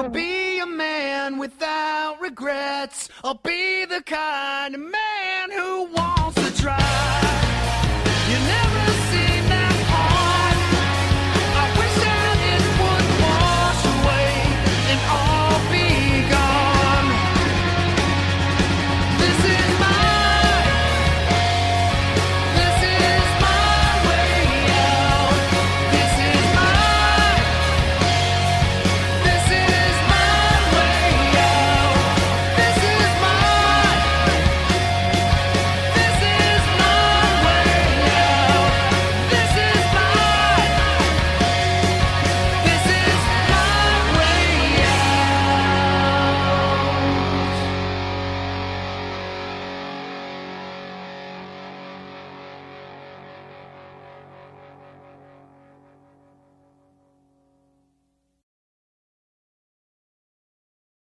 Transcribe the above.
I'll be a man without regrets. I'll be the kind of man who wants.